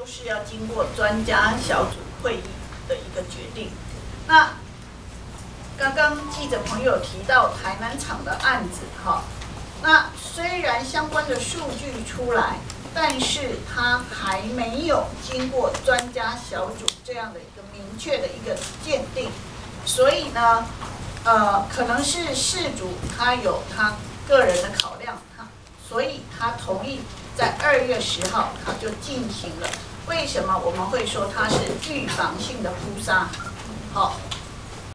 都是要经过专家小组会议的一个决定。那刚刚记者朋友提到台南厂的案子，哈，那虽然相关的数据出来，但是它还没有经过专家小组这样的一个明确的一个鉴定，所以呢，呃，可能是事主他有他个人的考量，他所以他同意在二月十号他就进行了。为什么我们会说它是预防性的扑杀？好。